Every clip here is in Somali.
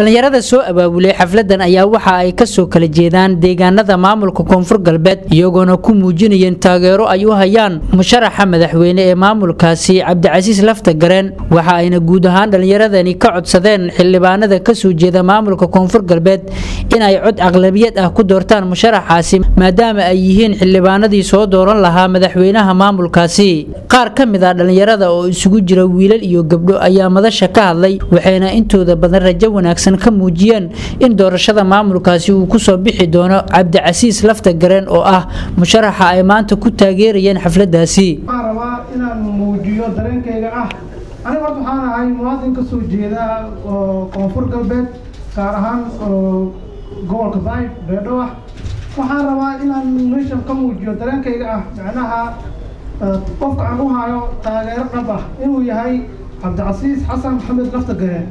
dhallinyarada soo abaabulay xafladan ayaa waxa ay ka soo kala jeedaan deegaanada maamulka koonfur galbeed iyagoona ku muujinayeen taageero ay u hayaan musharaxa madaxweyne ee maamulkaasi cabdicasiis lafta gareen. Waxa ayna guud ahaan dhallinyaradani ka codsadeen xildhibaanada ka soo jeeda maamulka koonfur galbeed in ay cod aqlabiyad ah ku doortaan musharaxaasi maadaama ay yihiin xildhibaanadii soo dooran lahaa madaxweynaha maamulkaasi. Qaar ka mid ah dhallinyarada oo isugu jira wiilal iyo gabdho ayaa madasha ka hadlay waxayna intooda badan rajo wanaagsan ka muujiyeen in doorashada maamulkaasi uu ku soo bixi doono cabdicasiis lafta gareen oo ah musharaxa ay maanta ku taageerayeen xafladaasi. Ah? Aniga horta waxaan ahay muwaadin ka soo jeeda koonfur galbeed gaar ahaan gobolka baayb beedho ah. Waxaan rabaa inaan meeshan ka muujiyo dareenkayga ah macnaha qofka aan u hayo taageero dhab ah inuu yahay cabdicasiis xasan maxamed lafta gareen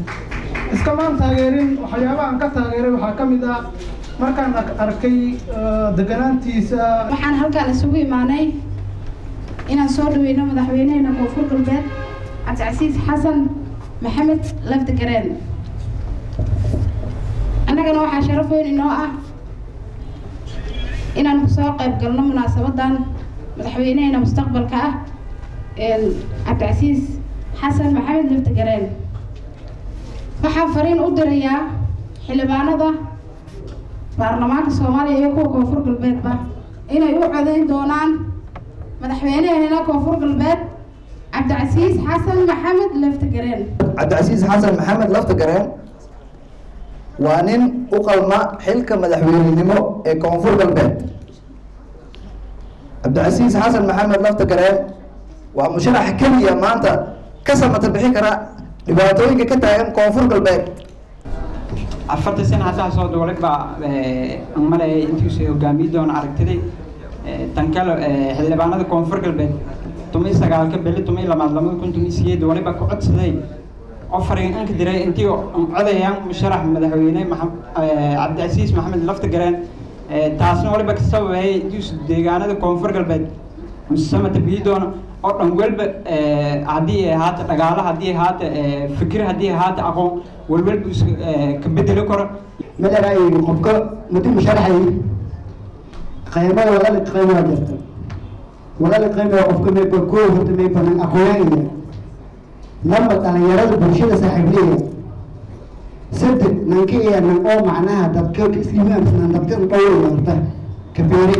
iskamaan taageerin waxyaabaha aan ka taageeray waxaa ka mid ah markaan arkay deganaantiisa waxaan halkaan isugu imaanay inaan soo dhaweyno madaxweyneheena koonfur galbeed cabdicasiis xasan maxamed lafta gareen. Annagana waxaa sharaf weyn inoo ah inaan ku soo qayb galno munaasabadan madaxweyneheena mustaqbalka ah cabdicasiis xasan maxamed lafta waxaa fariin u dirayaa xildhibaanada baarlamaanka soomaaliya iyo kuwa koonfur galbeedba. Inay u codayn doonaan madaxweyneheena koonfur galbeed cabdicasiis xasan maxamed lafta gareen cabdicasiis xasan maxamed lafta gareen waa nin u qalma xilka madaxweynenimo ee koonfur galbeed. Cabdicasiis xasan maxamed lafta gareen waa musharaxa keliya maanta ka samata bixi kara dhibaatooyinka ka taagan koonfur galbeed. Afarta sana haddaa soo dowlad baa aan maleeyay intiisu hogaamiyi doona aragtiday tan kale xildhibaanada koonfur galbeed. Tumay sagaalka beli tumay lamaad lamada kun tumay siyeed waliba ku codsaday. Oo fariin anka diray intii codayaan musharax madaxweyne cabdicasiis maxamed lafta gareen. Taasna waliba ka sababayay intiisu deegaanada koonfur galbeed. Samata biyi doona oo dhan walba haddii ay ahaata dhagaalo haddii ahaata fikir haddii ahaata aqoon walwalba is ka bedeli karo. Madaraay qofka muddo musharaxay qaymada wadali qaymaa jirta wadali qaymaa qofka meepa koo horta may banan aqoonaya lama dhalinyarada bulshada saaxiibliya saddex nanka iyo nan oo macnaha dadka iskimaamsnan dadka dhowr horta kabeeri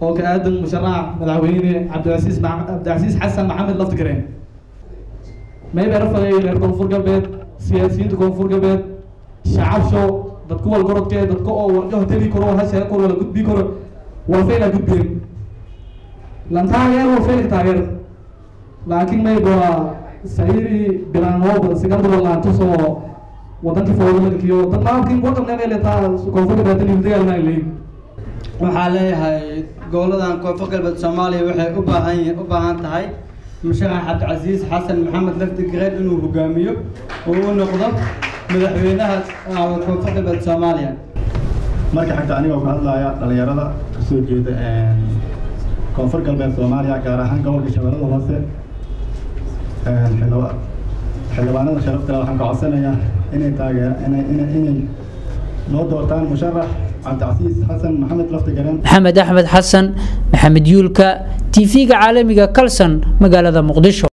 oo ka aadan musharax madaxweyne cabdicasiis cabdicasiis xasan maxamed lafta gareen. May beera faday reer koonfur galbeed siyaasiyiinta koonfur galbeed shacabsho dadku wal gorodkee dadka oo warjaho teli karo hasheega kor wala gudbi karo walfayna gudbeen lan taageer walfayna taageer. Laakiin may baa sayiri bilaanooba sigardaba laantusoo wadankii fowdalkiyo dad maamkiin wadamneeletaa koonfur galbeed dagaalna ay leeyihiin waxaa leeyahay goboladan koonfur galbeed soomaaliya waxay u baahan u baahan tahay musharax cabdicasiis xasan maxamed lafdi gareed inuu hogaamiyo oo u noqdo madaxweynaha koonfur galbeed soomaaliya. Marka xigta anigoo ka hadlaya dhalinyarada ka soo jeeda koonfur galbeed soomaaliya gaar ahaan gobolka shabeellada hoose. Xildhibaanada sharafta waxaan ka codsanayaa inay taageer inay inay loo doortaan musharax cabdicasiis xasan maxamed lafta gareen maxamed axmed xasan maxamed yuulka tv-ga caalamiga kalson magaalada muqdisho